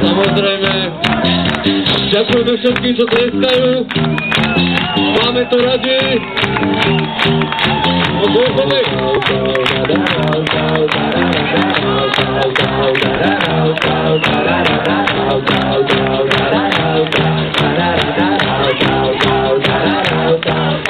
Samozrejme, ďakujeme všetkým, čo tleskajú. Máme to radi. Odvojkové. Položky pracovník, tovární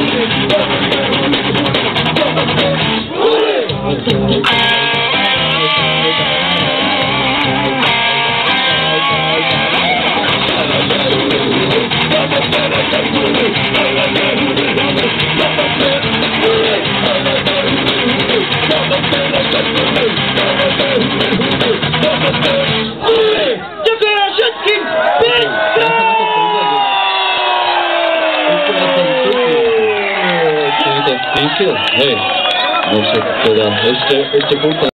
Thank you. Hey, no sé, pero este, este punto.